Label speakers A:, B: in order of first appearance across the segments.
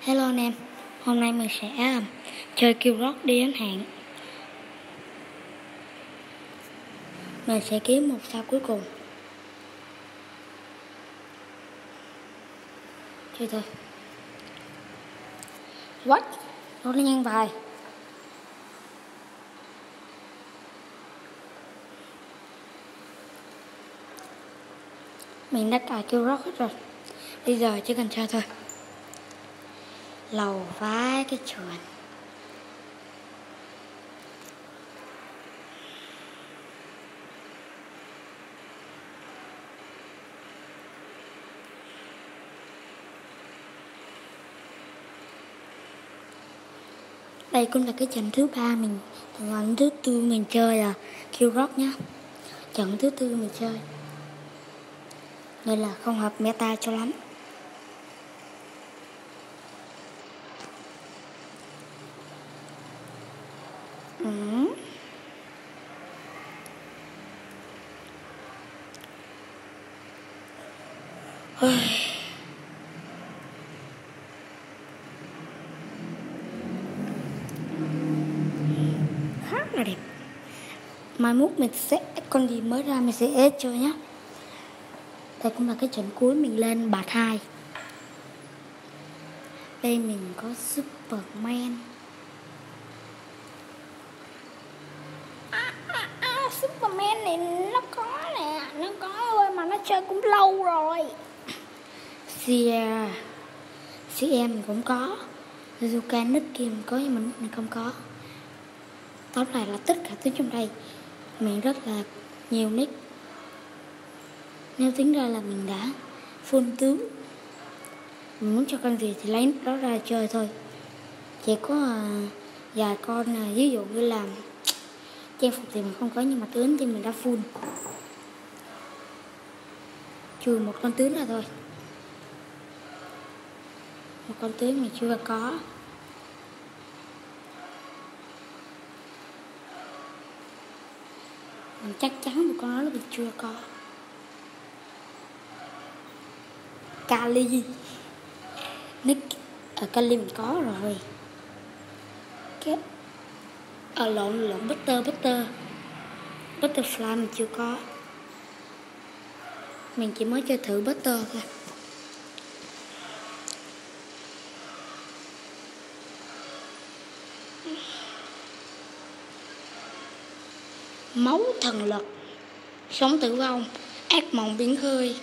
A: Hello anh em, hôm nay mình sẽ um, chơi kêu rock đi đến hạn Mình sẽ kiếm một sao cuối cùng. Chơi thôi. What? Nó lên nhanh bài. Mình đã cài kêu rock hết rồi. Bây giờ chỉ cần chơi thôi lầu vai cái chuột. Đây cũng là cái trận thứ ba mình, trận thứ tư mình chơi là kill rock nhá. Trận thứ tư mình chơi. Nên là không hợp meta cho lắm. Ừ. khá là đẹp. Mai mốt mình sẽ con gì mới ra mình sẽ ép chơi nhá. Đây cũng là cái trận cuối mình lên bà hai. Đây mình có Superman này nó có nè Nó có thôi mà nó chơi cũng lâu rồi. Sierra Sierra mình cũng có. Suzuka nít kia mình có nhưng mình mình không có. Tóm lại là tất cả thứ trong đây Mình rất là nhiều nick. Nếu tính ra là mình đã full tướng Mình muốn cho con gì thì lấy đó ra chơi thôi. Chỉ có uh, vài con uh, ví dụ như là trang phục thì mình không có nhưng mà tướng thì mình đã full trừ một con tướng là thôi. Một con tướng mình chưa có. Mình chắc chắn một con đó là mình chưa có. Kali. Nick. Ở Kali mình có rồi. Cái ở lộn lộn, butter butter. Butterfly mình chưa có mình chỉ mới chơi thử butter thôi. Máu thần lực, sống tử vong, ác mộng biến khơi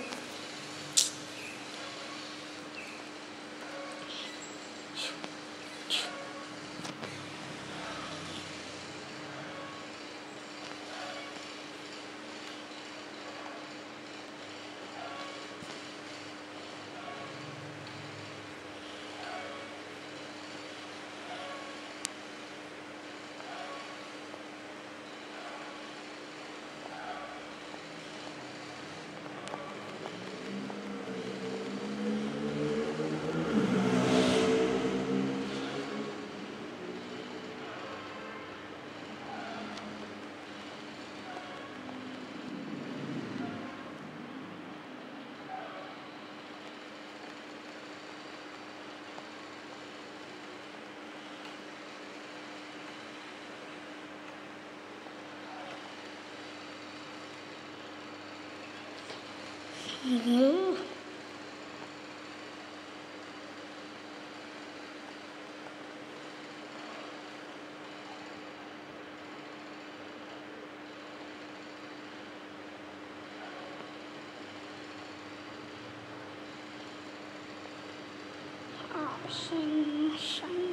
A: Yeah. Oh, shiny, shiny.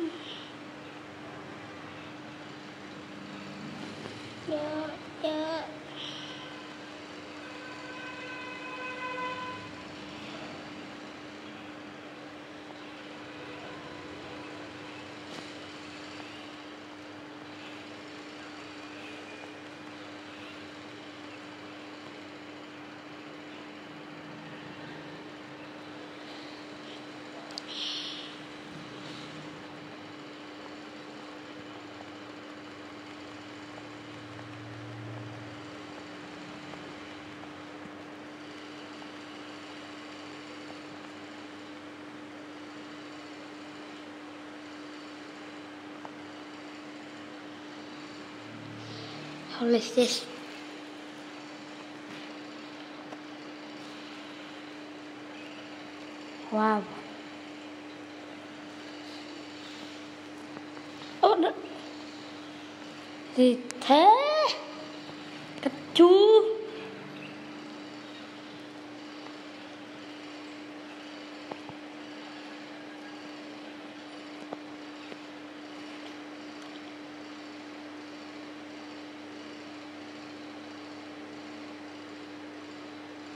A: Holy shit. Wow. Ơ, nó... Gì thế? Cắt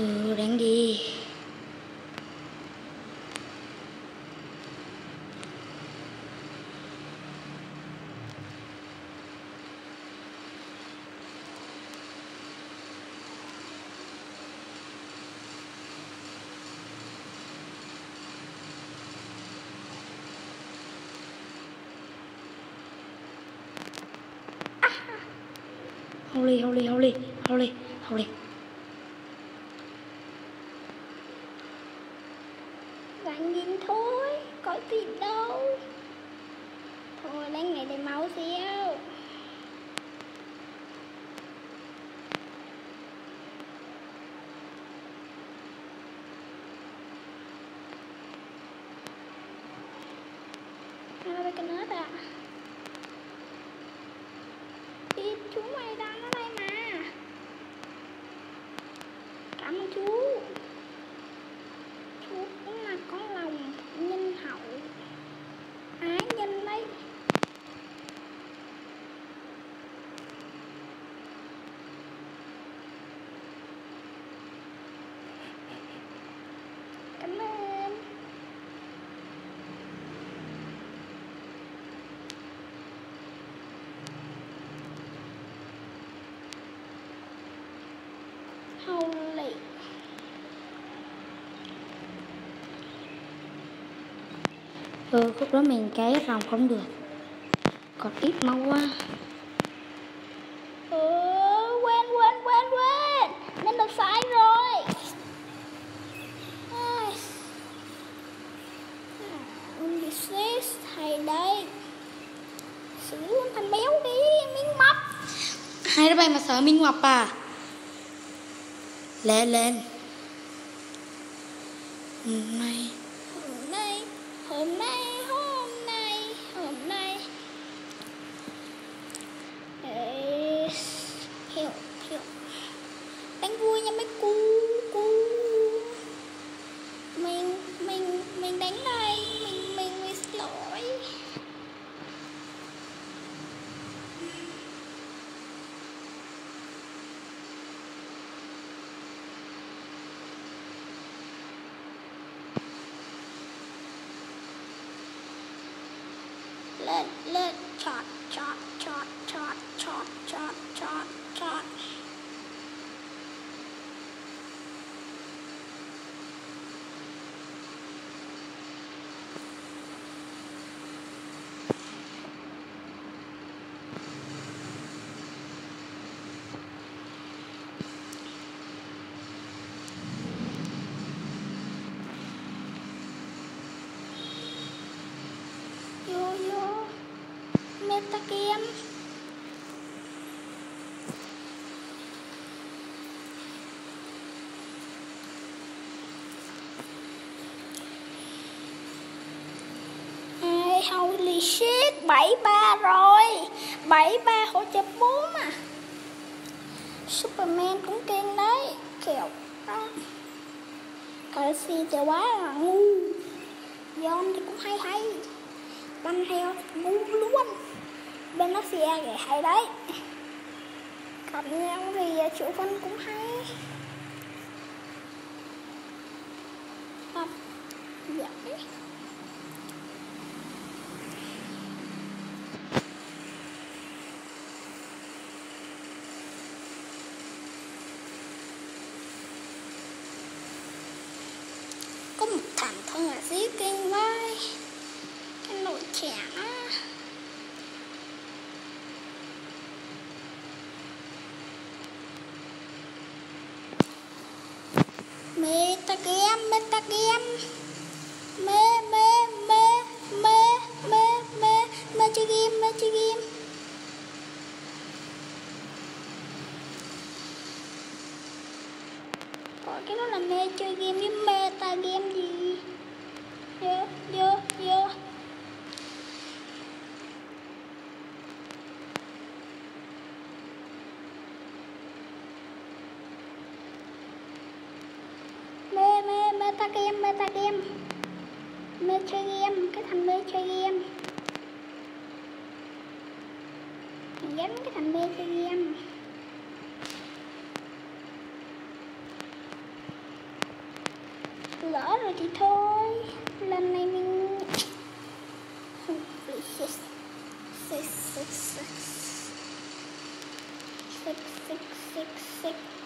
A: chú. Ừ, đáng đi. Holy, holy, holy, holy, holy. Bạn nhìn thôi, có gì đâu
B: đánh này để máu xíu Hai cái nớt à Đi chúng mày đang ở đây mà Cảm ơn chú Chú cũng là có lòng nhân hậu Ái nhân đấy Cảm ơn Holy
A: ừ khúc đó mình cái rồng không được. Còn ít máu quá.
B: Ừ, quên quên quên quên. Nên được sai rồi. Ai. À, Ulysses thầy đây. Xử thằng béo đi miếng mập.
A: Hai đứa bay mà sợ minh ngọc à? Lên lên. Hôm nay
B: Hôm nay Hôm nay Hôm nay Hôm nay Ê, Hiểu Hiểu Đánh vui nha mấy cu ta kem holy shit, 73 rồi. 73 hỗ trợ 4 à Superman cũng kiên đấy Kiểu à, đó xì trời quá là ngu. Yon thì cũng hay hay. Banh heo ngu luôn xe kìa hay đấy. Còn nhau thì chủ phân cũng hay. Tập giỏi dạ. có một thằng thân là xí kinh vai cái nồi chè game game meta game mê chơi game cái thằng mê chơi game Mình gắn cái thằng mê chơi game lỡ rồi thì thôi lần này mình Holy. Six, six, six. Six, six, six, six.